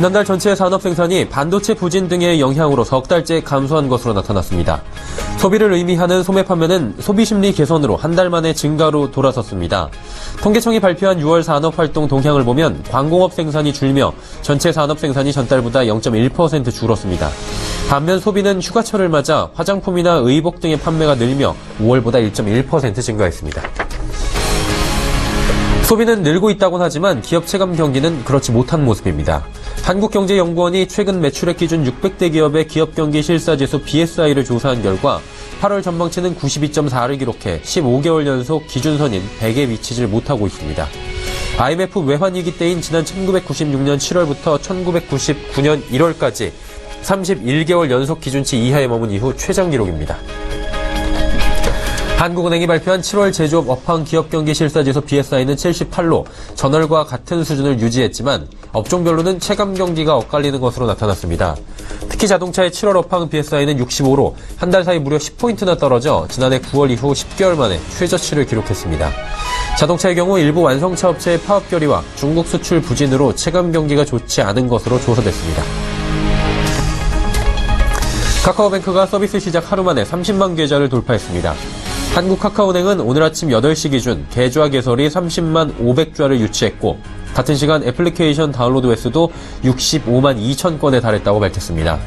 지난달 전체 산업 생산이 반도체 부진 등의 영향으로 석 달째 감소한 것으로 나타났습니다. 소비를 의미하는 소매 판매는 소비 심리 개선으로 한 달 만에 증가로 돌아섰습니다. 통계청이 발표한 6월 산업 활동 동향을 보면 광공업 생산이 줄며 전체 산업 생산이 전달보다 0.1% 줄었습니다. 반면 소비는 휴가철을 맞아 화장품이나 의복 등의 판매가 늘며 5월보다 1.1% 증가했습니다. 소비는 늘고 있다곤 하지만 기업 체감 경기는 그렇지 못한 모습입니다. 한국경제연구원이 최근 매출액 기준 600대 기업의 기업 경기 실사지수 BSI를 조사한 결과 8월 전망치는 92.4를 기록해 15개월 연속 기준선인 100에 미치질 못하고 있습니다. IMF 외환위기 때인 지난 1996년 7월부터 1999년 1월까지 31개월 연속 기준치 이하에 머문 이후 최장 기록입니다. 한국은행이 발표한 7월 제조업 업황 기업 경기 실사지수 BSI는 78로 전월과 같은 수준을 유지했지만 업종별로는 체감 경기가 엇갈리는 것으로 나타났습니다. 특히 자동차의 7월 업황 BSI는 65로 한 달 사이 무려 10포인트나 떨어져 지난해 9월 이후 10개월 만에 최저치를 기록했습니다. 자동차의 경우 일부 완성차 업체의 파업 결의와 중국 수출 부진으로 체감 경기가 좋지 않은 것으로 조사됐습니다. 카카오뱅크가 서비스 시작 하루 만에 30만 계좌를 돌파했습니다. 한국카카오은행은 오늘 아침 8시 기준 계좌 개설이 30만 500좌를 유치했고 같은 시간 애플리케이션 다운로드 횟수도 65만 2천 건에 달했다고 밝혔습니다.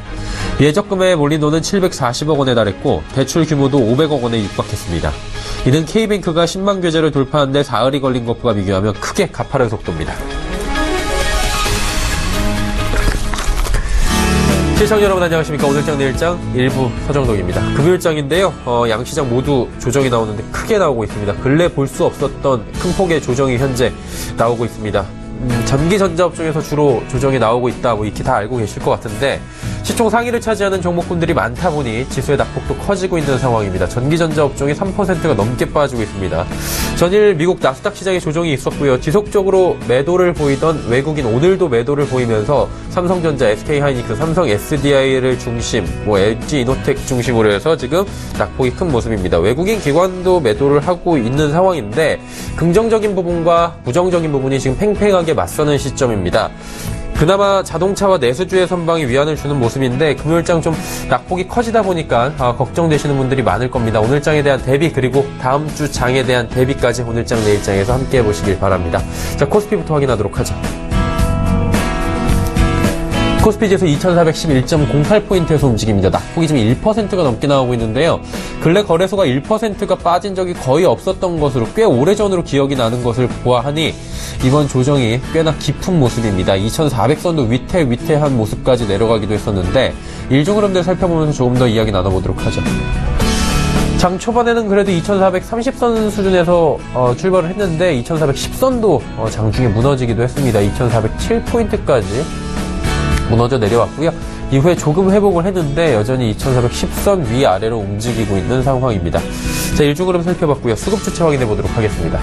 예적금에 몰린 돈은 740억 원에 달했고 대출 규모도 500억 원에 육박했습니다. 이는 K뱅크가 10만 계좌를 돌파하는데 사흘이 걸린 것과 비교하면 크게 가파른 속도입니다. 시청 여러분 안녕하십니까? 오늘장 내일장 일부 서정동입니다. 금요일장인데요. 어, 양 시장 모두 조정이 나오는데 크게 나오고 있습니다. 근래 볼 수 없었던 큰 폭의 조정이 현재 나오고 있습니다 음, 전기 전자업 중에서 주로 조정이 나오고 있다 뭐 이렇게 다 알고 계실 것 같은데 시총 상위를 차지하는 종목군들이 많다 보니 지수의 낙폭도 커지고 있는 상황입니다. 전기 전자 업종이 3%가 넘게 빠지고 있습니다. 전일 미국 나스닥 시장에 조정이 있었고요. 지속적으로 매도를 보이던 외국인 오늘도 매도를 보이면서 삼성전자, SK하이닉스, 삼성 SDI를 중심, 뭐 LG 이노텍 중심으로 해서 지금 낙폭이 큰 모습입니다. 외국인 기관도 매도를 하고 있는 상황인데 긍정적인 부분과 부정적인 부분이 지금 팽팽하게 맞서는 시점입니다. 그나마 자동차와 내수주의 선방이 위안을 주는 모습인데 금요일장 좀 낙폭이 커지다 보니까 아, 걱정되시는 분들이 많을 겁니다. 오늘장에 대한 대비 그리고 다음 주 장에 대한 대비까지 오늘장 내일장에서 함께 해보시길 바랍니다. 자 코스피부터 확인하도록 하죠. 코스피 지수 2411.08포인트에서 움직입니다. 낙폭이 지금 1%가 넘게 나오고 있는데요. 근래 거래소가 1%가 빠진 적이 거의 없었던 것으로 꽤 오래전으로 기억이 나는 것을 보아하니 이번 조정이 꽤나 깊은 모습입니다. 2400선도 위태위태한 모습까지 내려가기도 했었는데 일종 흐름들 살펴보면서 조금 더 이야기 나눠보도록 하죠. 장 초반에는 그래도 2430선 수준에서 어, 출발을 했는데 2410선도 어, 장중에 무너지기도 했습니다. 2407포인트까지 무너져 내려왔고요. 이후에 조금 회복을 했는데 여전히 2410선 위아래로 움직이고 있는 상황입니다. 자, 일중 흐름 살펴봤고요. 수급 주체 확인해 보도록 하겠습니다.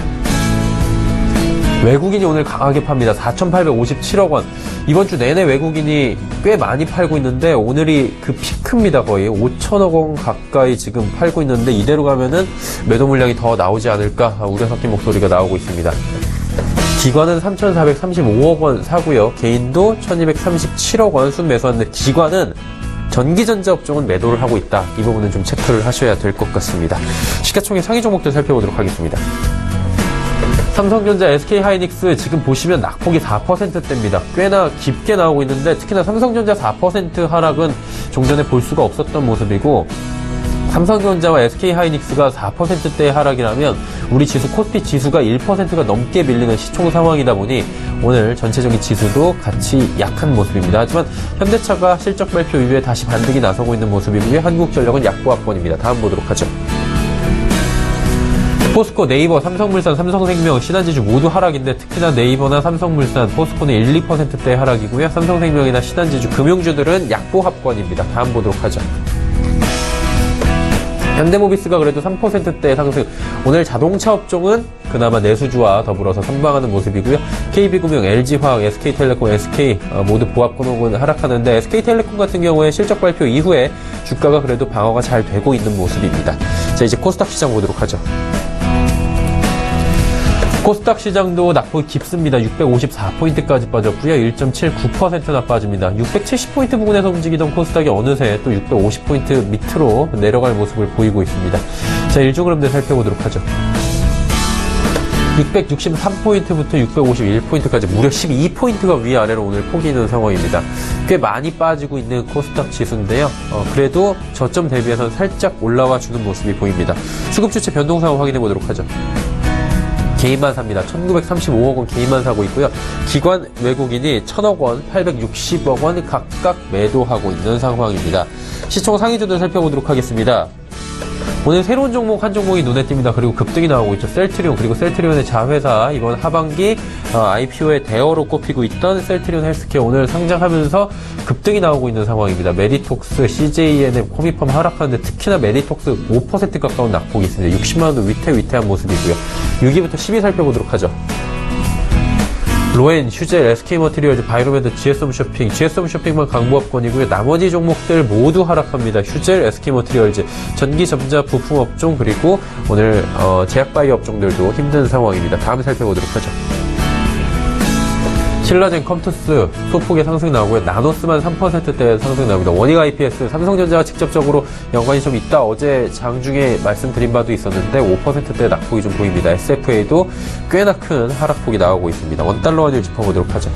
외국인이 오늘 강하게 팝니다. 4,857억 원. 이번 주 내내 외국인이 꽤 많이 팔고 있는데 오늘이 그 피크입니다. 거의 5천억 원 가까이 지금 팔고 있는데 이대로 가면은 매도 물량이 더 나오지 않을까 우려 섞인 목소리가 나오고 있습니다. 기관은 3,435억 원 사고요. 개인도 1,237억 원 순 매수하는데 기관은 전기전자 업종은 매도를 하고 있다. 이 부분은 좀 체크를 하셔야 될 것 같습니다. 시가총액 상위 종목들 살펴보도록 하겠습니다. 삼성전자, SK하이닉스 지금 보시면 낙폭이 4%대입니다. 꽤나 깊게 나오고 있는데 특히나 삼성전자 4% 하락은 종전에 볼 수가 없었던 모습이고 삼성전자와 SK하이닉스가 4%대의 하락이라면 우리 지수 코스피 지수가 1%가 넘게 밀리는 시총 상황이다 보니 오늘 전체적인 지수도 같이 약한 모습입니다. 하지만 현대차가 실적 발표 이후에 다시 반등이 나서고 있는 모습이고요. 한국전력은 약보합권입니다. 다음 보도록 하죠. 포스코, 네이버, 삼성물산, 삼성생명, 신한지주 모두 하락인데 특히나 네이버나 삼성물산, 포스코는 1, 2%대 하락이고요. 삼성생명이나 신한지주, 금융주들은 약보합권입니다. 다음 보도록 하죠. 현대모비스가 그래도 3%대 상승. 오늘 자동차 업종은 그나마 내수주와 더불어서 선방하는 모습이고요. KB금융, LG화학, SK텔레콤, SK 어, 모두 보합권역은 하락하는데 SK텔레콤 같은 경우에 실적 발표 이후에 주가가 그래도 방어가 잘 되고 있는 모습입니다. 자 이제 코스닥 시장 보도록 하죠. 코스닥 시장도 낙폭이 깊습니다. 654포인트까지 빠졌고요. 1.79%나 빠집니다. 670포인트 부근에서 움직이던 코스닥이 어느새 또 650포인트 밑으로 내려갈 모습을 보이고 있습니다. 자, 일종 흐름들 살펴보도록 하죠. 663포인트부터 651포인트까지 무려 12포인트가 위아래로 오늘 포기는 상황입니다. 꽤 많이 빠지고 있는 코스닥 지수인데요. 어, 그래도 저점 대비해서는 살짝 올라와 주는 모습이 보입니다. 수급 주체 변동 상황 확인해 보도록 하죠. 개인만 삽니다. 1935억 원 개인만 사고 있고요. 기관 외국인이 1000억 원, 860억 원 각각 매도하고 있는 상황입니다. 시총 상위주들 살펴보도록 하겠습니다. 오늘 새로운 종목 한 종목이 눈에 띕니다. 그리고 급등이 나오고 있죠. 셀트리온 그리고 셀트리온의 자회사 이번 하반기 IPO의 대어로 꼽히고 있던 셀트리온 헬스케어 오늘 상장하면서 급등이 나오고 있는 상황입니다. 메디톡스, CJNM, 코미펌 하락하는데 특히나 메디톡스 5% 가까운 낙폭이 있습니다. 60만 원 위태위태한 모습이고요. 6위부터 10위 살펴보도록 하죠. 로엔, 휴젤, SK머티리얼즈, 바이로메드, GS홈쇼핑, GS홈쇼핑만 강보합권이고요. 나머지 종목들 모두 하락합니다. 휴젤, SK머티리얼즈, 전기, 전자, 부품 업종 그리고 오늘 어, 제약바이오 업종들도 힘든 상황입니다. 다음 살펴보도록 하죠. 신라젠, 컴투스 소폭의 상승 나오고요. 나노스만 3%대 상승 나옵니다. 원익 IPS, 삼성전자와 직접적으로 연관이 좀 있다. 어제 장중에 말씀드린 바도 있었는데 5%대 낙폭이 좀 보입니다. SFA도 꽤나 큰 하락폭이 나오고 있습니다. 원달러 환율 짚어보도록 하죠.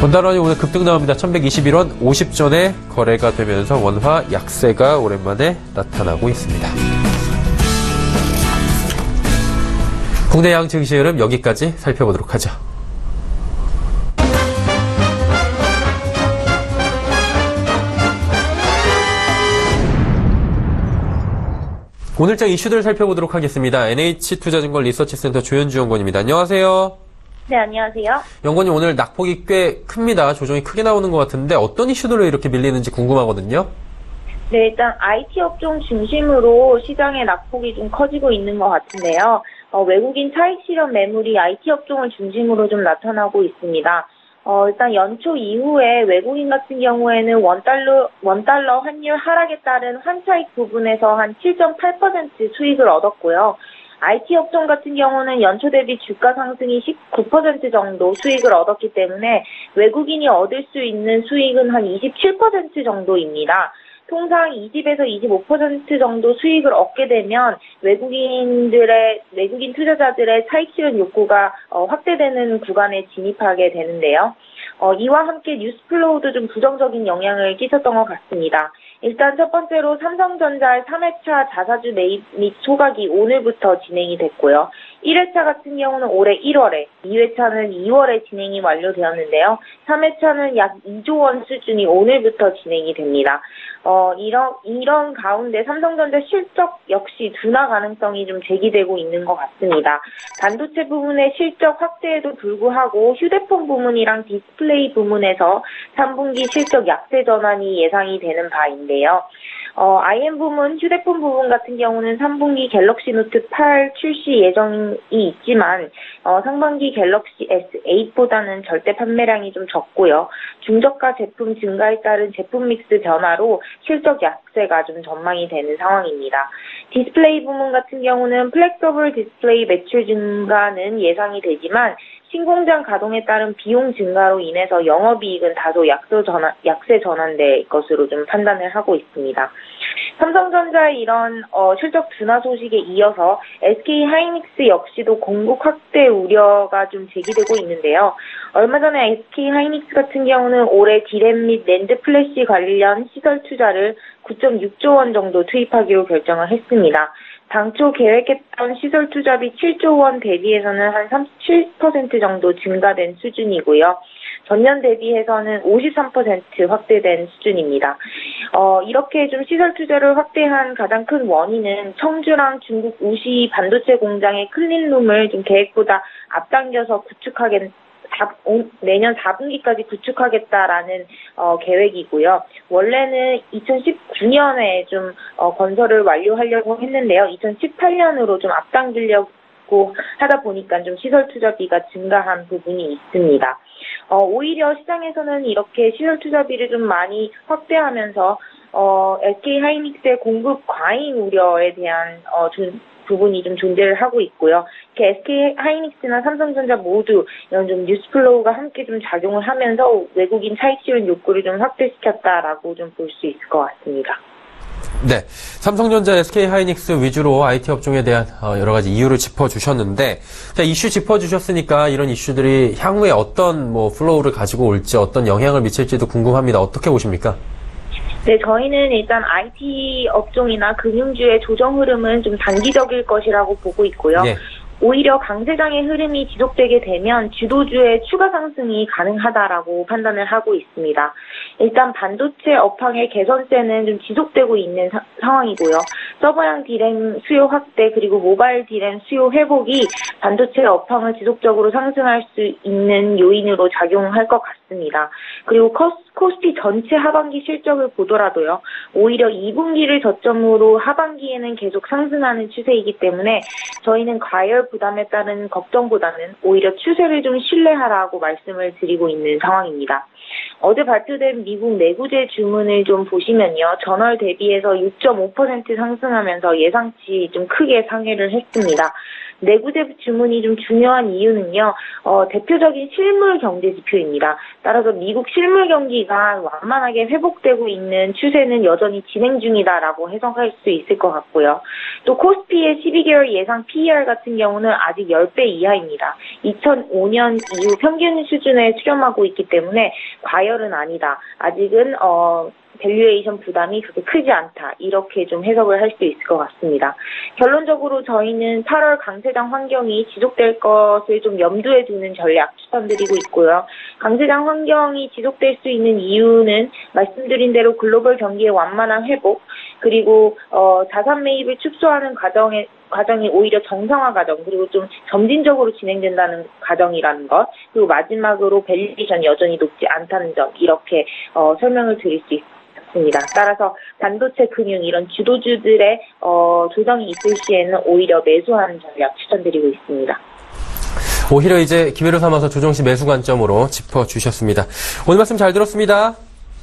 원달러 환율 오늘 급등 나옵니다. 1121원 50전에 거래가 되면서 원화 약세가 오랜만에 나타나고 있습니다. 국내 양 증시 흐름 여기까지 살펴보도록 하죠. 오늘장 이슈들 살펴보도록 하겠습니다. NH투자증권 리서치센터 조현주 연구원입니다. 안녕하세요. 네, 안녕하세요. 연구원님 오늘 낙폭이 꽤 큽니다. 조정이 크게 나오는 것 같은데 어떤 이슈들로 이렇게 밀리는지 궁금하거든요. 네, 일단 IT 업종 중심으로 시장의 낙폭이 좀 커지고 있는 것 같은데요. 어, 외국인 차익 실현 매물이 IT 업종을 중심으로 좀 나타나고 있습니다. 어, 일단 연초 이후에 외국인 같은 경우에는 원달러, 원달러 환율 하락에 따른 환차익 부분에서 한 7.8% 수익을 얻었고요. IT 업종 같은 경우는 연초 대비 주가 상승이 19% 정도 수익을 얻었기 때문에 외국인이 얻을 수 있는 수익은 한 27% 정도입니다. 통상 20에서 25% 정도 수익을 얻게 되면 외국인들의 외국인 투자자들의 차익 실현 욕구가 어, 확대되는 구간에 진입하게 되는데요. 어, 이와 함께 뉴스플로우도 좀 부정적인 영향을 끼쳤던 것 같습니다. 일단 첫 번째로 삼성전자의 3회차 자사주 매입 및 소각이 오늘부터 진행이 됐고요. 1회차 같은 경우는 올해 1월에, 2회차는 2월에 진행이 완료되었는데요. 3회차는 약 2조 원 수준이 오늘부터 진행이 됩니다. 어, 이런, 이런 가운데 삼성전자 실적 역시 둔화 가능성이 좀 제기되고 있는 것 같습니다. 반도체 부분의 실적 확대에도 불구하고 휴대폰 부문이랑 디스플레이 부문에서 3분기 실적 약세 전환이 예상이 되는 바인데요. 어, IM 부문, 휴대폰 부분 같은 경우는 3분기 갤럭시 노트 8 출시 예정 이 있지만, 어, 상반기 갤럭시 S8보다는 절대 판매량이 좀 적고요. 중저가 제품 증가에 따른 제품 믹스 변화로 실적 약세가 좀 전망이 되는 상황입니다. 디스플레이 부문 같은 경우는 flexible 디스플레이 매출 증가는 예상이 되지만, 신공장 가동에 따른 비용 증가로 인해서 영업이익은 다소 약세 전환, 약세 전환될 것으로 좀 판단을 하고 있습니다. 삼성전자의 이런 어, 실적 둔화 소식에 이어서 SK 하이닉스 역시도 공급 확대 우려가 좀 제기되고 있는데요. 얼마 전에 SK 하이닉스 같은 경우는 올해 디램 및 낸드 플래시 관련 시설 투자를 9.6조 원 정도 투입하기로 결정을 했습니다. 당초 계획했던 시설 투자비 7조 원 대비해서는 한 37% 정도 증가된 수준이고요. 전년 대비해서는 53% 확대된 수준입니다. 어, 이렇게 좀 시설 투자를 확대한 가장 큰 원인은 청주랑 중국 우시 반도체 공장의 클린룸을 좀 계획보다 앞당겨서 구축하게 사- 오- 내년 4분기까지 구축하겠다라는 어, 계획이고요. 원래는 2019년에 좀 어, 건설을 완료하려고 했는데요. 2018년으로 좀 앞당기려고 하다 보니까 좀 시설 투자비가 증가한 부분이 있습니다. 어, 오히려 시장에서는 이렇게 시설 투자비를 좀 많이 확대하면서 어, SK 하이닉스의 공급 과잉 우려에 대한 어, 좀 부분이 좀 존재를 하고 있고요. 이렇게 SK 하이닉스나 삼성전자 모두 이런 좀 news flow가 함께 좀 작용을 하면서 외국인 차익 실현 욕구를 좀 확대시켰다라고 좀 볼 수 있을 것 같습니다. 네. 삼성전자, SK 하이닉스 위주로 IT 업종에 대한 어, 여러 가지 이유를 짚어주셨는데, 자, 이슈 짚어주셨으니까 이런 이슈들이 향후에 어떤 뭐 flow를 가지고 올지 어떤 영향을 미칠지도 궁금합니다. 어떻게 보십니까? 네, 저희는 일단 IT 업종이나 금융주의 조정 흐름은 좀 단기적일 것이라고 보고 있고요. 예. 오히려 강세장의 흐름이 지속되게 되면 주도주의 추가 상승이 가능하다라고 판단을 하고 있습니다. 일단 반도체 업황의 개선세는 좀 지속되고 있는 사- 상황이고요. 서버형 디램 수요 확대 그리고 모바일 디램 수요 회복이 반도체 업황을 지속적으로 상승할 수 있는 요인으로 작용할 것 같습니다. 그리고 코스, 코스피 전체 하반기 실적을 보더라도요. 오히려 2분기를 저점으로 하반기에는 계속 상승하는 추세이기 때문에 저희는 과열 부담에 따른 걱정보다는 오히려 추세를 좀 신뢰하라고 말씀을 드리고 있는 상황입니다. 어제 발표된 미국 내구재 주문을 좀 보시면요. 전월 대비해서 6.5% 상승하면서 예상치 좀 크게 상회를 했습니다. 내구재 주문이 좀 중요한 이유는요. 어, 대표적인 실물 경제 지표입니다. 따라서 미국 실물 경기가 완만하게 회복되고 있는 추세는 여전히 진행 중이다라고 해석할 수 있을 것 같고요. 또 코스피의 12개월 예상 PER 같은 경우는 아직 10배 이하입니다. 2005년 이후 평균 수준에 수렴하고 있기 때문에 과열은 아니다. 아직은 어 valuation 부담이 그렇게 크지 않다. 이렇게 좀 해석을 할 수 있을 것 같습니다. 결론적으로 저희는 8월 강세장 환경이 지속될 것을 좀 염두에 두는 전략 추천드리고 있고요. 강세장 환경이 지속될 수 있는 이유는 말씀드린 대로 글로벌 경기의 완만한 회복, 그리고 어, 자산 매입을 축소하는 과정에 과정이 오히려 정상화 과정 그리고 좀 점진적으로 진행된다는 과정이라는 것 그리고 마지막으로 valuation 여전히 높지 않다는 점 이렇게 어, 설명을 드릴 수 있습니다. 따라서 반도체 금융 이런 주도주들의 어, 조정이 있을 시에는 오히려 매수하는 전략 추천드리고 있습니다. 오히려 이제 기회를 삼아서 조정시 매수 관점으로 짚어주셨습니다. 오늘 말씀 잘 들었습니다.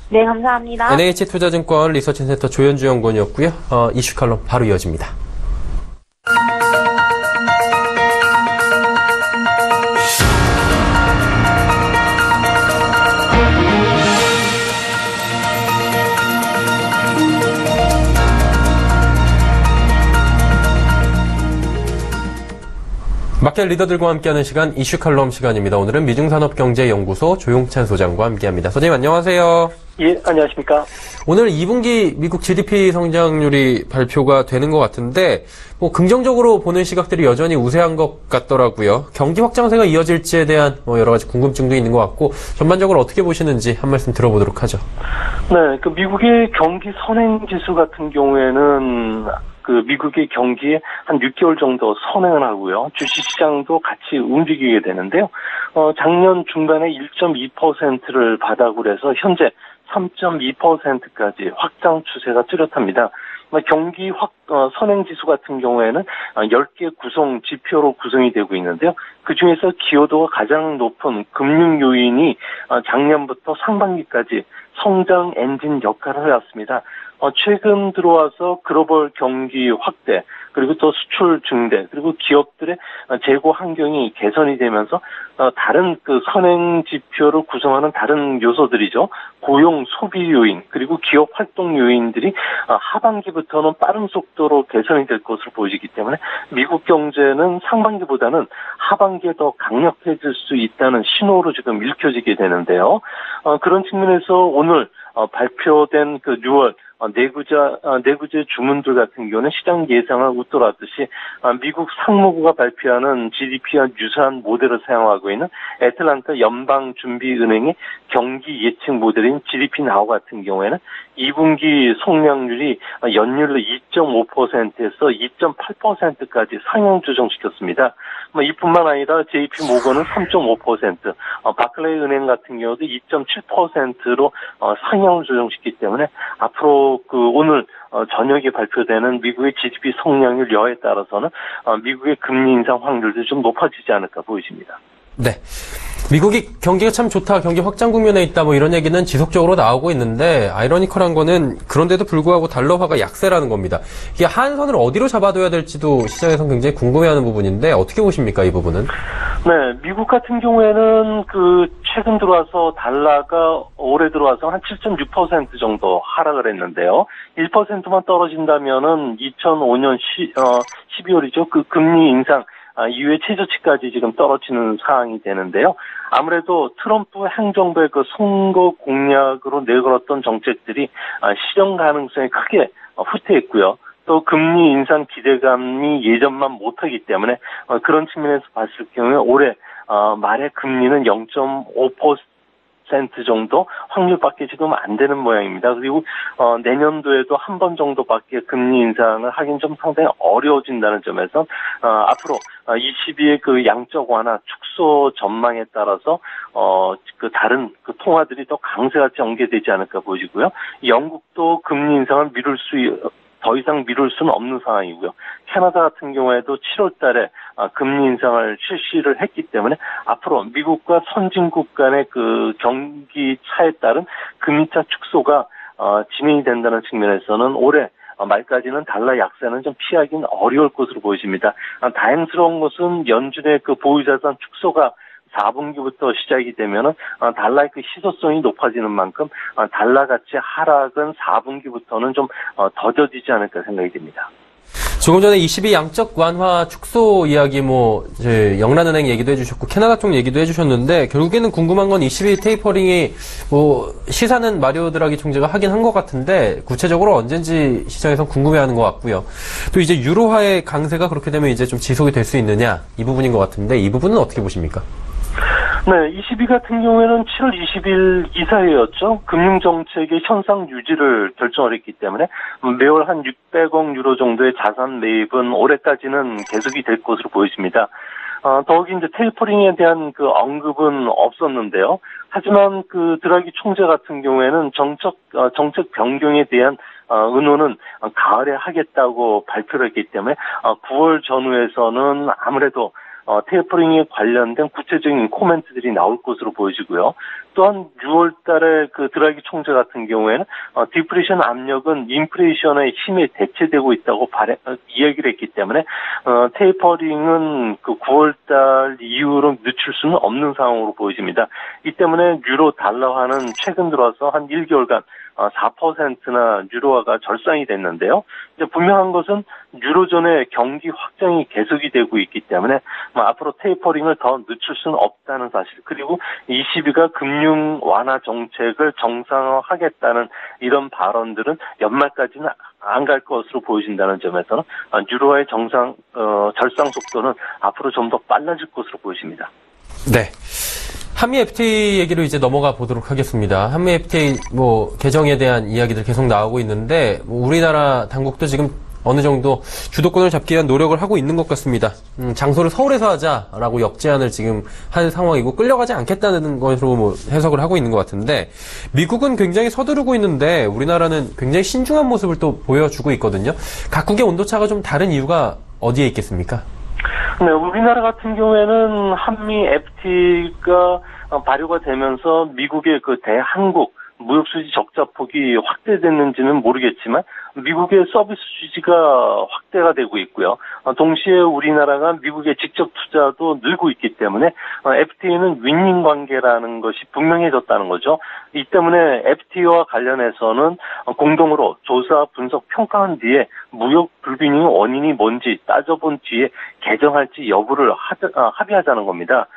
네, 감사합니다. NH투자증권 리서치센터 조현주 연구원이었고요. 어, 이슈 칼럼 바로 이어집니다. 마켓 리더들과 함께하는 시간 이슈 칼럼 시간입니다. 오늘은 미중산업경제연구소 조용찬 소장과 함께합니다. 소장님 안녕하세요. 예, 안녕하십니까. 오늘 2분기 미국 GDP 성장률이 발표가 되는 것 같은데, 뭐, 긍정적으로 보는 시각들이 여전히 우세한 것 같더라고요. 경기 확장세가 이어질지에 대한 뭐 여러 가지 궁금증도 있는 것 같고, 전반적으로 어떻게 보시는지 한 말씀 들어보도록 하죠. 네, 그 미국의 경기 선행 지수 같은 경우에는 그 미국의 경기에 한 6개월 정도 선행을 하고요. 주식시장도 같이 움직이게 되는데요. 어, 작년 중반에 1.2%를 바닥으로 해서 현재 3.2%까지 확장 추세가 뚜렷합니다. 뭐 경기 확, 어, 선행 지수 같은 경우에는 10개 구성 지표로 구성이 되고 있는데요. 그 중에서 기여도가 가장 높은 금융 요인이 어, 작년부터 상반기까지 성장 엔진 역할을 해왔습니다. 어, 최근 들어와서 글로벌 경기 확대, 그리고 또 수출 증대, 그리고 기업들의 어, 재고 환경이 개선이 되면서 어, 다른 그 선행 지표를 구성하는 다른 요소들이죠. 고용 소비 요인, 그리고 기업 활동 요인들이 어, 하반기부터는 빠른 속도로 개선이 될 것으로 보이기 때문에 미국 경제는 상반기보다는 하반기에 더 강력해질 수 있다는 신호로 지금 읽혀지게 되는데요. 어, 그런 측면에서 오늘 어, 발표된 그 6월 어, 내구자 어, 내구재 주문들 같은 경우는 시장 예상을 웃돌았듯이 어, 미국 상무부가 발표하는 GDP와 유사한 모델을 사용하고 있는 애틀란타 연방 준비은행의 경기 예측 모델인 GDP 나우 같은 경우에는 2분기 성장률이 연율로 2.5%에서 2.8%까지 상향 조정시켰습니다. 뭐 이뿐만 아니라 JP 모건은 3.5%, 어, 바클레이 은행 같은 경우도 2.7%로 어, 상향 조정시켰기 때문에 앞으로 그 오늘 어, 저녁에 발표되는 미국의 GDP 성장률 여에 따라서는 어, 미국의 금리 인상 확률도 좀 높아지지 않을까 보여집니다. 네. 미국이 경기가 참 좋다, 경기 확장 국면에 있다, 뭐 이런 얘기는 지속적으로 나오고 있는데, 아이러니컬한 거는 그런데도 불구하고 달러화가 약세라는 겁니다. 이게 한선을 어디로 잡아둬야 될지도 시장에서 굉장히 궁금해하는 부분인데, 어떻게 보십니까, 이 부분은? 네, 미국 같은 경우에는 그 최근 들어와서 달러가 올해 들어와서 한 7.6% 정도 하락을 했는데요. 1%만 떨어진다면은 2005년 10, 어, 12월이죠. 그 금리 인상 아, 이후에 최저치까지 지금 떨어지는 상황이 되는데요. 아무래도 트럼프 행정부의 그 선거 공약으로 내걸었던 정책들이 아, 실현 가능성이 크게 어, 후퇴했고요. 또 금리 인상 기대감이 예전만 못하기 때문에 어, 그런 측면에서 봤을 경우에 올해 어, 말에 금리는 0.5% 정도 확률밖에 지금 안 되는 모양입니다. 그리고 어, 내년도에도 한 번 정도밖에 금리 인상을 하긴 좀 상당히 어려워진다는 점에서 어, 앞으로 22의 그 양적 완화 축소 전망에 따라서 어, 그 다른 그 통화들이 더 강세가 전개되지 않을까 보시고요. 영국도 금리 인상을 미룰 수 더 이상 미룰 수는 없는 상황이고요. 캐나다 같은 경우에도 7월 달에 아, 금리 인상을 실시를 했기 때문에 앞으로 미국과 선진국 간의 그 경기 차에 따른 금리차 축소가 어, 진행이 된다는 측면에서는 올해 말까지는 달러 약세는 좀 피하기는 어려울 것으로 보여집니다. 아, 다행스러운 것은 연준의 그 보유자산 축소가 4분기부터 시작이 되면은 어, 달러의 그 희소성이 높아지는 만큼 어, 달러 가치 하락은 4분기부터는 좀 어, 더뎌지지 않을까 생각이 됩니다. 조금 전에 22 양적 완화 축소 이야기 뭐 영란은행 얘기도 해주셨고 캐나다 쪽 얘기도 해주셨는데 결국에는 궁금한 건 22 테이퍼링이 뭐 시사는 마리오 드라기 총재가 하긴 한 것 같은데 구체적으로 언젠지 시장에서 궁금해하는 것 같고요. 또 이제 유로화의 강세가 그렇게 되면 이제 좀 지속이 될 수 있느냐 이 부분인 것 같은데 이 부분은 어떻게 보십니까? 네, 22 같은 경우에는 7월 20일 이사회였죠. 금융정책의 현상 유지를 결정을 했기 때문에 매월 한 600억 유로 정도의 자산 매입은 올해까지는 계속이 될 것으로 보여집니다. 어, 더욱이 이제 테이퍼링에 대한 그 언급은 없었는데요. 하지만 그 드라기 총재 같은 경우에는 정책, 어, 정책 변경에 대한 어, 의논은 가을에 하겠다고 발표를 했기 때문에 어, 9월 전후에서는 아무래도 어, tapering에 관련된 구체적인 코멘트들이 나올 것으로 보여지고요. 또한 6월 달에 그 드라기 총재 같은 경우에는 어, 디플레이션 압력은 인플레이션의 힘에 대체되고 있다고 발해, 어, 이야기를 했기 때문에 어, tapering은 그 9월 달 이후로 늦출 수는 없는 상황으로 보여집니다. 이 때문에 유로 달러화는 최근 들어서 한 1개월간 4%나 어, 유로화가 절상이 됐는데요. 이제 분명한 것은 유로존의 경기 확장이 계속이 되고 있기 때문에 뭐 앞으로 테이퍼링을 더 늦출 수는 없다는 사실 그리고 22가 금융 완화 정책을 정상화하겠다는 이런 발언들은 연말까지는 안 갈 것으로 보여진다는 점에서는 유로화의 정상 어, 절상 속도는 앞으로 좀 더 빨라질 것으로 보여집니다. 네. 한미 FTA 얘기로 이제 넘어가 보도록 하겠습니다. 한미 FTA 뭐 개정에 대한 이야기들 계속 나오고 있는데 뭐 우리나라 당국도 지금 어느 정도 주도권을 잡기 위한 노력을 하고 있는 것 같습니다. 음, 장소를 서울에서 하자라고 역제안을 지금 한 상황이고 끌려가지 않겠다는 것으로 뭐 해석을 하고 있는 것 같은데 미국은 굉장히 서두르고 있는데 우리나라는 굉장히 신중한 모습을 또 보여주고 있거든요. 각국의 온도차가 좀 다른 이유가 어디에 있겠습니까? 네, 우리나라 같은 경우에는 한미 FTA가 발효가 되면서 미국의 그 대한국 무역 수지 적자 폭이 확대됐는지는 모르겠지만 미국의 서비스 수지가 확대가 되고 있고요. 동시에 우리나라가 미국의 직접 투자도 늘고 있기 때문에 FTA는 윈윈 관계라는 것이 분명해졌다는 거죠. 이 때문에 FTA와 관련해서는 공동으로 조사, 분석, 평가한 뒤에 무역 불균형 원인이 뭔지 따져본 뒤에 개정할지 여부를 합의하자는 겁니다.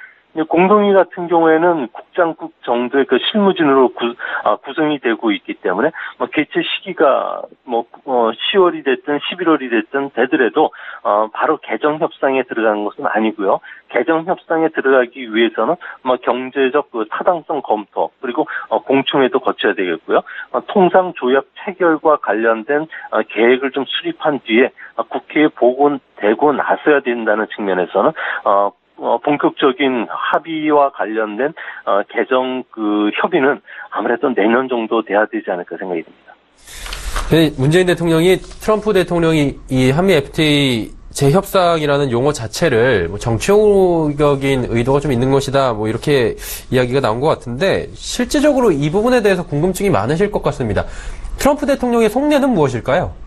공동위 같은 경우에는 국장국 정도의 그 실무진으로 구, 아, 구성이 되고 있기 때문에 뭐 개최 시기가 뭐 어, 10월이 됐든 11월이 됐든 되더라도 어, 바로 개정 협상에 들어가는 것은 아니고요. 개정 협상에 들어가기 위해서는 뭐 경제적 그 타당성 검토 그리고 어, 공청회도 거쳐야 되겠고요. 어, 통상 조약 체결과 관련된 어, 계획을 좀 수립한 뒤에 어, 국회에 보고되고 나서야 된다는 측면에서는 어, 어, 본격적인 합의와 관련된 어, 개정 그 협의는 아무래도 내년 정도 돼야 되지 않을까 생각이 듭니다. 근데 문재인 대통령이 트럼프 대통령이 이 한미 FTA 재협상이라는 용어 자체를 뭐 정치적인 의도가 좀 있는 것이다. 뭐 이렇게 이야기가 나온 것 같은데 실질적으로 이 부분에 대해서 궁금증이 많으실 것 같습니다. 트럼프 대통령의 속내는 무엇일까요?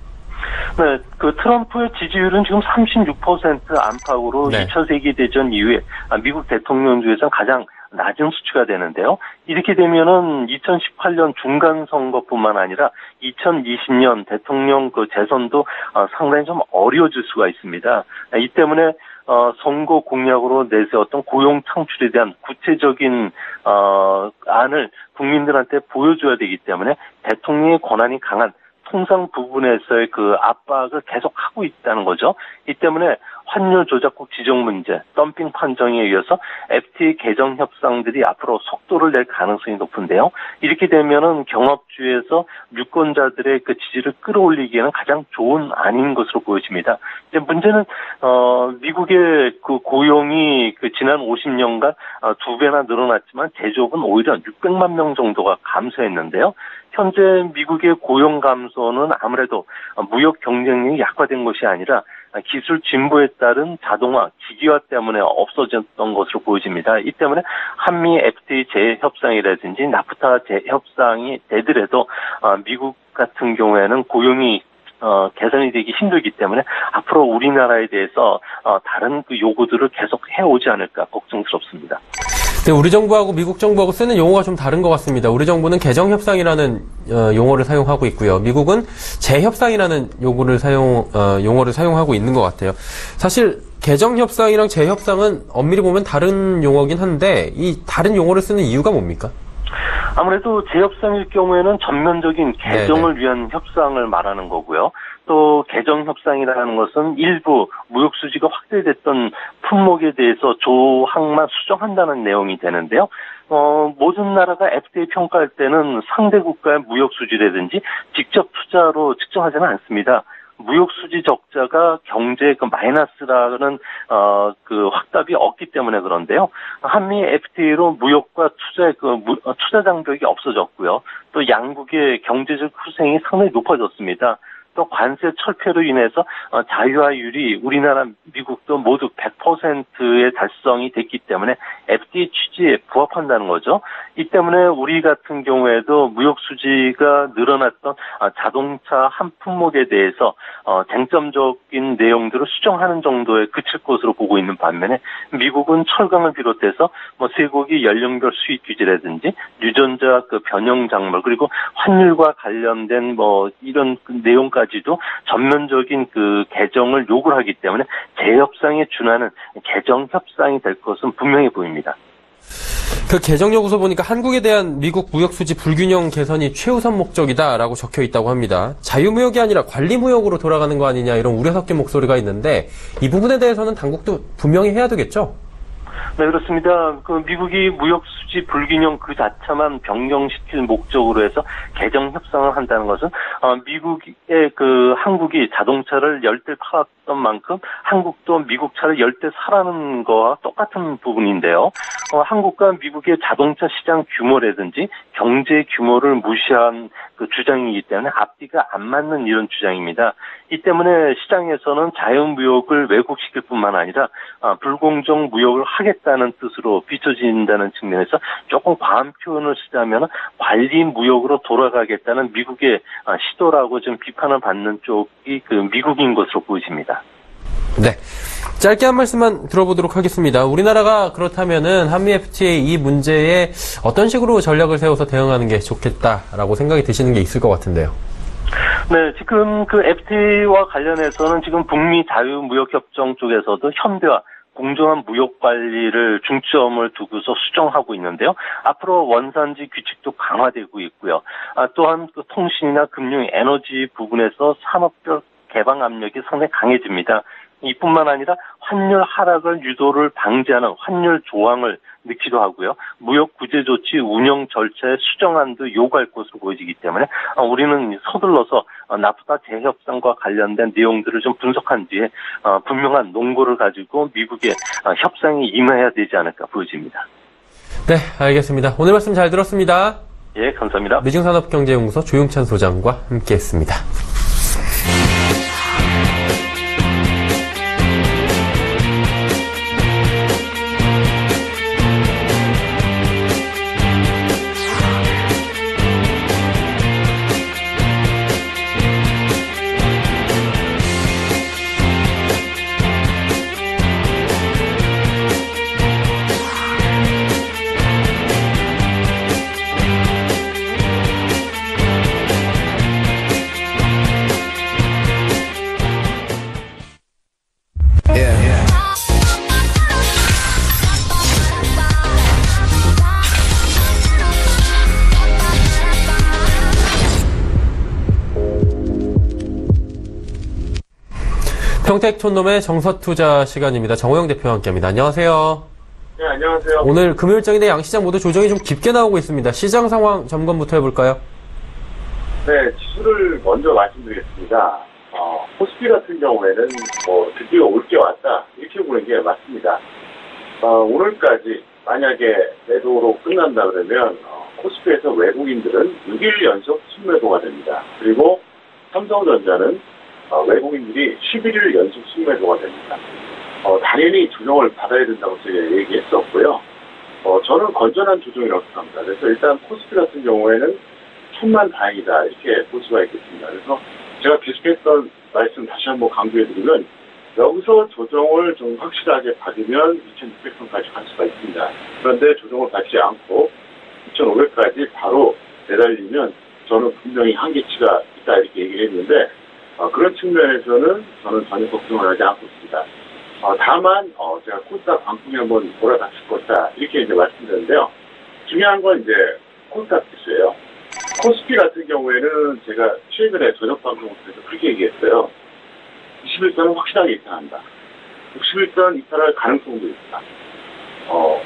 네, 그 트럼프의 지지율은 지금 36% 안팎으로 네. 2차 세계 대전 이후에 아, 미국 대통령 중에서 가장 낮은 수치가 되는데요. 이렇게 되면은 2018년 중간 선거뿐만 아니라 2020년 대통령 그 재선도 어, 상당히 좀 어려워질 수가 있습니다. 아, 이 때문에 어, 선거 공약으로 내세웠던 고용 창출에 대한 구체적인 어, 안을 국민들한테 보여줘야 되기 때문에 대통령의 권한이 강한 통상 부분에서의 그 압박을 계속 하고 있다는 거죠. 이 때문에 환율 조작국 지정 문제, 덤핑 판정에 이어서 FTA 개정 협상들이 앞으로 속도를 낼 가능성이 높은데요. 이렇게 되면은 경업주에서 유권자들의 그 지지를 끌어올리기에는 가장 좋은 안인 것으로 보여집니다. 이제 문제는 어 미국의 그 고용이 그 지난 50년간 어, 두 배나 늘어났지만 제조업은 오히려 600만 명 정도가 감소했는데요. 현재 미국의 고용 감소는 아무래도 무역 경쟁력이 약화된 것이 아니라 기술 진보에 따른 자동화, 기기화 때문에 없어졌던 것으로 보여집니다. 이 때문에 한미 FTA 재협상이라든지 나프타 재협상이 되더라도 어, 미국 같은 경우에는 고용이 어, 개선이 되기 힘들기 때문에 앞으로 우리나라에 대해서 어, 다른 그 요구들을 계속 해오지 않을까 걱정스럽습니다. 근데 우리 정부하고 미국 정부하고 쓰는 용어가 좀 다른 것 같습니다. 우리 정부는 개정 협상이라는 어, 용어를 사용하고 있고요. 미국은 재협상이라는 용어를 사용 어, 용어를 사용하고 있는 것 같아요. 사실 개정 협상이랑 재협상은 엄밀히 보면 다른 용어긴 한데 이 다른 용어를 쓰는 이유가 뭡니까? 아무래도 재협상일 경우에는 전면적인 개정을 위한 협상을 말하는 거고요. 또 개정 협상이라는 것은 일부 무역 수지가 확대됐던 품목에 대해서 조항만 수정한다는 내용이 되는데요. 어, 모든 나라가 FTA 평가할 때는 상대 국가의 무역 수지라든지 직접 투자로 측정하지는 않습니다. 무역 수지 적자가 경제의 그 마이너스라는 어 그 확답이 없기 때문에 그런데요. 한미 FTA로 무역과 투자의 그 무- 어, 투자 장벽이 없어졌고요. 또 양국의 경제적 후생이 상당히 높아졌습니다. 또 관세 철폐로 인해서 어, 자유화율이 우리나라, 미국도 모두 100%의 달성이 됐기 때문에 FTA 취지에 부합한다는 거죠. 이 때문에 우리 같은 경우에도 무역 수지가 늘어났던 아, 자동차 한 품목에 대해서 어, 쟁점적인 내용들을 수정하는 정도에 그칠 것으로 보고 있는 반면에 미국은 철강을 비롯해서 뭐 쇠고기 연령별 수입 규제라든지 유전자 그 변형 작물 그리고 환율과 관련된 뭐 이런 그 내용까지 도 전면적인 그 개정을 요구를 하기 때문에 재협상에 준하는 개정 협상이 될 것은 분명해 보입니다. 그 개정 요구서 보니까 한국에 대한 미국 무역 수지 불균형 개선이 최우선 목적이다라고 적혀 있다고 합니다. 자유무역이 아니라 관리무역으로 돌아가는 거 아니냐 이런 우려 섞인 목소리가 있는데 이 부분에 대해서는 당국도 분명히 해야 되겠죠? 네, 그렇습니다. 그 미국이 무역 수지 불균형 그 자체만 변경시킬 목적으로 해서 개정 협상을 한다는 것은 어, 미국의 그 한국이 자동차를 열대 팔았던 만큼 한국도 미국 차를 열대 사라는 거와 똑같은 부분인데요. 어, 한국과 미국의 자동차 시장 규모라든지 경제 규모를 무시한 그 주장이기 때문에 앞뒤가 안 맞는 이런 주장입니다. 이 때문에 시장에서는 자유무역을 왜곡시킬 뿐만 아니라 아, 불공정 무역을 하 겠다는 뜻으로 비춰진다는 측면에서 조금 과한 표현을 쓰자면 관리 무역으로 돌아가겠다는 미국의 아, 시도라고 좀 비판을 받는 쪽이 그 미국인 것으로 보여집니다. 네. 짧게 한 말씀만 들어보도록 하겠습니다. 우리나라가 그렇다면은 한미 FTA 이 문제에 어떤 식으로 전략을 세워서 대응하는 게 좋겠다라고 생각이 드시는 게 있을 것 같은데요. 네, 지금 그 FTA와 관련해서는 지금 북미 자유무역협정 쪽에서도 현대화 공정한 무역 관리를 중점을 두고서 수정하고 있는데요. 앞으로 원산지 규칙도 강화되고 있고요. 아, 또한 그 통신이나 금융, 에너지 부분에서 산업별 개방 압력이 상당히 강해집니다. 이뿐만 아니라 환율 하락을 유도를 방지하는 환율 조항을 넣기도 하고요. 무역 구제 조치 운영 절차의 수정안도 요구할 것으로 보여지기 때문에 어, 우리는 서둘러서 어, 나프타 재협상과 관련된 내용들을 좀 분석한 뒤에 어, 분명한 논거를 가지고 미국의 어, 협상에 임해야 되지 않을까 보여집니다. 네, 알겠습니다. 오늘 말씀 잘 들었습니다. 예, 감사합니다. 미중산업경제연구소 조용찬 소장과 함께했습니다. 평택 촌놈의 정서투자 시간입니다. 정호영 대표와 함께합니다. 안녕하세요. 네, 안녕하세요. 오늘 금요일장인데 양시장 모두 조정이 좀 깊게 나오고 있습니다. 시장 상황 점검부터 해볼까요? 네, 지수를 먼저 말씀드리겠습니다. 어, 코스피 같은 경우에는 뭐 드디어 올 게 왔다 이렇게 보는 게 맞습니다. 어, 오늘까지 만약에 매도로 끝난다 그러면 어, 코스피에서 외국인들은 6일 연속 순매도가 됩니다. 그리고 삼성전자는 어, 외국인들이 11일 연속 순매도가 됩니다. 어, 당연히 조정을 받아야 된다고 제가 얘기했었고요. 어, 저는 건전한 조정이라고 생각합니다. 그래서 일단 코스피 같은 경우에는 천만 다행이다 이렇게 볼 수가 있겠습니다. 그래서 제가 계속했던 말씀 다시 한번 강조해드리면 여기서 조정을 좀 확실하게 받으면 2,600선까지 갈 수가 있습니다. 그런데 조정을 받지 않고 2,500까지 바로 내달리면 저는 분명히 한계치가 있다 이렇게 얘기를 했는데 어, 그런 측면에서는 저는 전혀 걱정을 하지 않고 있습니다. 어, 다만 어, 제가 코스닥 방풍이 한번 몰아닥칠 것이다 이렇게 이제 말씀드렸는데요. 중요한 건 이제 코스닥 지수예요. 코스피 같은 경우에는 제가 최근에 저녁 방송에서 그렇게 얘기했어요. 21선은 확실하게 이탈한다. 61선 이탈할 가능성도 있다. 어,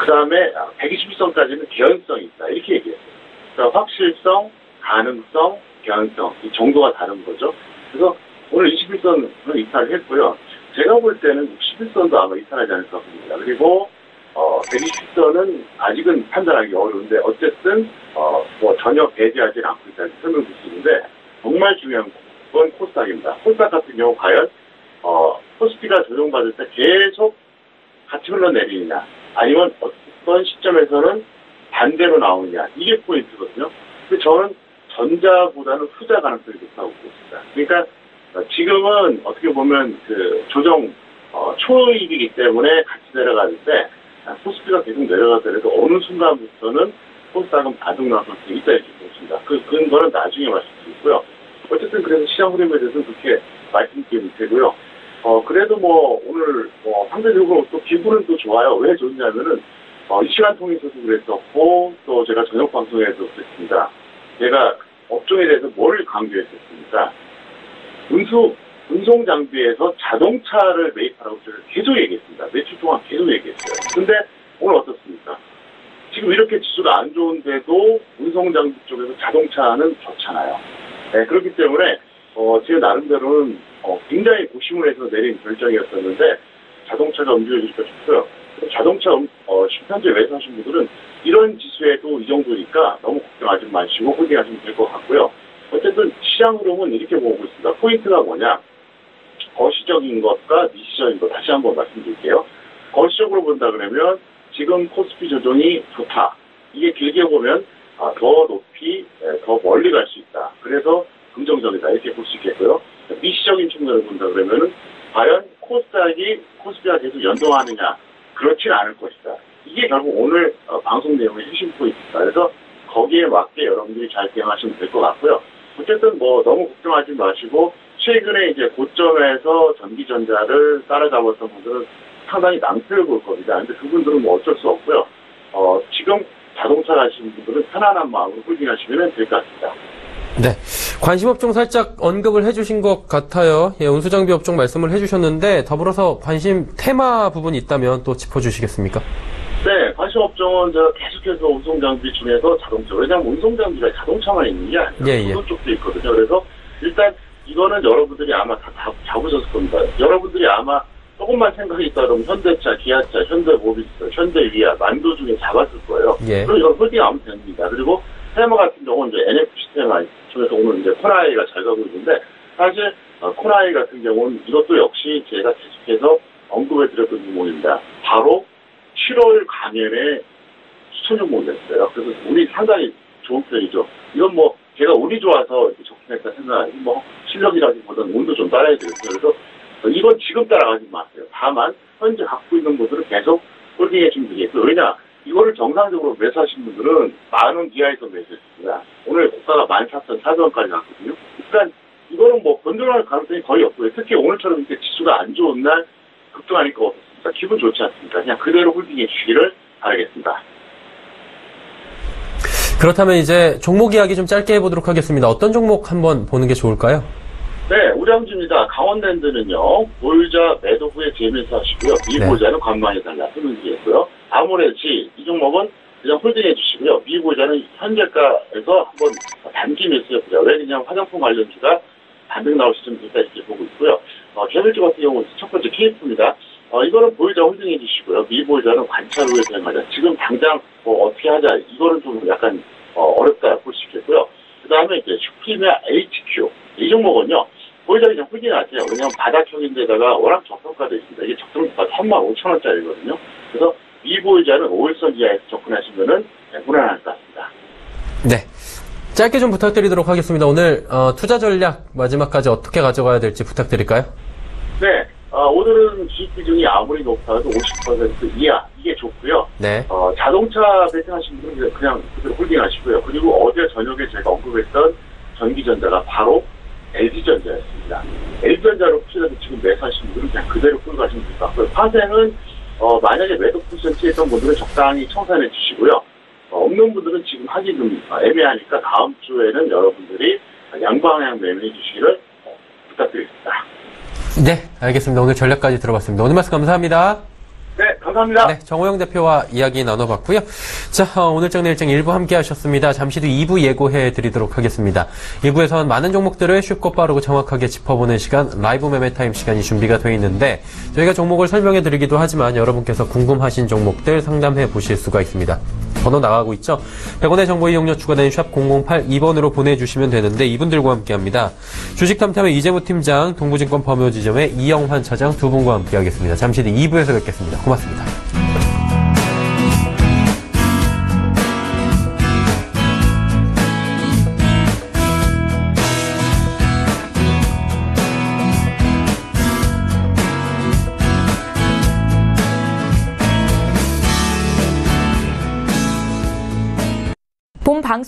그 다음에 121선까지는 개연성이 있다. 이렇게 얘기했어요. 그러니까 확실성, 가능성, 개연성, 이 정도가 다른 거죠. 그래서 오늘 21선은 이탈을 했고요. 제가 볼 때는 61선도 아마 이탈하지 않을 것 같습니다. 그리고 어, 120선은 아직은 판단하기 어려운데 어쨌든 어, 뭐 전혀 배제하지 않고 있다는 설명드릴 수 있는데 정말 중요한 건 코스닥입니다. 코스닥 같은 경우 과연 어, 코스피가 조정받을 때 계속 같이 흘러내리느냐 아니면 어떤 시점에서는 반대로 나오느냐 이게 포인트거든요. 근데 저는 전자보다는 후자 가능성이 높다고 보고 있습니다. 그러니까 어, 지금은 어떻게 보면 그 조정 어, 초이익이기 때문에 같이 내려가는데 코스피가 계속 내려가더라도 어느 순간부터는 코스닥은 반등 나설 수 있다 이렇게 보십니다. 그 근거는 나중에 말씀드리고요. 어쨌든 그래서 시장 흐름에 대해서는 그렇게 말씀드리면 되고요. 어 그래도 뭐 오늘 뭐 상대적으로 또 기분은 또 좋아요. 왜 좋냐면은 어, 이 시간 통해서도 그랬었고 또 제가 저녁 방송에서 그랬습니다. 제가 업종에 대해서 뭘 강조했었습니까? 운수 운송 장비에서 자동차를 매입하라고 제가 계속 얘기했습니다. 며칠 동안 계속 얘기했어요. 근데 오늘 어떻습니까? 지금 이렇게 지수가 안 좋은데도 운송 장비 쪽에서 자동차는 좋잖아요. 네, 그렇기 때문에 어, 제 나름대로는 어, 굉장히 고심을 해서 내린 결정이었었는데 자동차가 움직여주니까 좋고요. 자동차 음, 어, 현재 매수하신 분들은 이런 지수에도 이 정도니까 너무 걱정하지 마시고 홀딩하시면 될 것 같고요. 어쨌든 시장 흐름은 이렇게 보고 있습니다. 포인트가 뭐냐? 거시적인 것과 미시적인 것 다시 한번 말씀드릴게요. 거시적으로 본다 그러면 지금 코스피 조정이 좋다. 이게 길게 보면 아, 더 높이, 에, 더 멀리 갈 수 있다. 그래서 긍정적이다. 이렇게 볼 수 있겠고요. 미시적인 측면을 본다 그러면은 과연 코스닥이 코스피와 계속 연동하느냐? 그렇지는 않을 것이다. 이게 결국 오늘 어, 방송 내용의 핵심 포인트입니다. 그래서 거기에 맞게 여러분들이 잘 대응하시면 될 것 같고요. 어쨌든 뭐 너무 걱정하지 마시고 최근에 이제 고점에서 전기전자를 따라잡았던 분들은 상당히 낭패를 볼 겁니다. 근데 그분들은 뭐 어쩔 수 없고요. 어, 지금 자동차 가시는 분들은 편안한 마음으로 홀딩하시면 될 것 같습니다. 네. 관심 업종 살짝 언급을 해주신 것 같아요. 예, 운수장비 업종 말씀을 해주셨는데 더불어서 관심 테마 부분이 있다면 또 짚어주시겠습니까? 네, 관심 업종은 저 계속해서 운송장비 중에서 자동차. 왜냐하면 운송장비가 자동차만 있는 게 아니라 예, 예. 쪽도 있거든요. 그래서 일단 이거는 여러분들이 아마 다, 다 잡으셨을 겁니다. 여러분들이 아마 조금만 생각이 있다 그러면 현대차, 기아차, 현대모비스, 현대위아, 만도 중에 잡았을 거예요. 예. 그럼 이건 홀딩하면 됩니다. 그리고 테마 같은 경우는 이제 NFC 테마 중에서 오늘 이제 코나이가 잘 가고 있는데 사실 어, 코나이 같은 경우는 이것도 역시 제가 계속해서 언급해 드렸던 종목입니다. 바로 7월 강연에 추천 종목이었어요. 그래서 운이 상당히 좋은 편이죠. 이건 뭐 제가 운이 좋아서 접근했다 생각하지 뭐 실력이라기보다는 운도 좀 따라야 되겠어요. 그래서 어, 이건 지금 따라가지 마세요. 다만 현재 갖고 있는 분들은 계속 홀딩해 주면 되겠고요. 왜냐 이거를 정상적으로 매수하신 분들은 만 원 이하에서 매수했습니다. 오늘 고가가 14,400원까지 갔거든요. 그러니까 이거는 뭐 변동할 가능성이 거의 없고요. 특히 오늘처럼 이렇게 지수가 안 좋은 날 급등하니까 어떻습니까? 기분 좋지 않습니까? 그냥 그대로 홀딩해 주시기를 바라겠습니다. 그렇다면 이제 종목 이야기 좀 짧게 해보도록 하겠습니다. 어떤 종목 한번 보는 게 좋을까요? 네, 우량주입니다. 강원랜드는요, 보유자 매도 후에 재매수 하시고요. 미보유자는 관망해달라. 흐름이겠고요. 아모레지, 이 종목은 그냥 홀딩해 주시고요. 미보유자는 현재가에서 한번 단기 매수해보자. 왜냐면 화장품 관련주가 반등 나올 시점 됐다 이렇게 보고 있고요. 어, 개별주 같은 경우는 첫 번째 케이프입니다. 어, 이거는 보유자 홀딩해 주시고요. 미보유자는 관찰 후에 대응하자. 지금 당장 뭐 어떻게 하자. 이거는 좀 약간 어, 어렵다 볼 수 있겠고요. 그 다음에 이제 슈프리미아 HQ. 이 종목은요, 보유자 그냥 홀딩하세요. 왜냐면 바닥형인데다가 워낙 저평가되어 있습니다. 이게 적정가 3만 5천 원짜리거든요. 그래서 미보유자는 5일선 이하에서 접근하시면은 네, 무난할 것 같습니다. 네. 짧게 좀 부탁드리도록 하겠습니다. 오늘 어, 투자 전략 마지막까지 어떻게 가져가야 될지 부탁드릴까요? 네, 어, 오늘은 주식 비중이 아무리 높아도 50% 이하. 이게 좋고요. 네. 어, 자동차 배팅하신 분은 그냥 그대로 홀딩하시고요. 그리고 어제 저녁에 제가 언급했던 전기전자가 바로 LG전자였습니다. LG전자로 혹시라도 지금 매수하신 분들은 그냥 그대로 끌고 가시면 될 것 같고요. 파생은 어, 만약에 매도 포지션 했던 분들은 적당히 청산해 주시고요. 어, 없는 분들은 지금 하기 좀 어, 애매하니까 다음 주에는 여러분들이 양방향 매매해 주시기를 어, 부탁드리겠습니다. 네, 알겠습니다. 오늘 전략까지 들어봤습니다. 오늘 말씀 감사합니다. 네, 감사합니다. 네, 정호영 대표와 이야기 나눠봤고요. 자, 어, 오늘 정리 일정 1부 함께 하셨습니다. 잠시 후 2부 예고해 드리도록 하겠습니다. 1부에서는 많은 종목들을 쉽고 빠르고 정확하게 짚어보는 시간, 라이브 매매 타임 시간이 준비가 되어 있는데, 저희가 종목을 설명해 드리기도 하지만 여러분께서 궁금하신 종목들 상담해 보실 수가 있습니다. 번호 나가고 있죠? 100원의 정보 이용료 추가된 샵 008-2번으로 보내주시면 되는데 이분들과 함께 합니다. 주식 탐탐의 이재무 팀장, 동부증권 범효지점의 이영환 차장 두 분과 함께 하겠습니다. 잠시 뒤 2부에서 뵙겠습니다. 고맙습니다.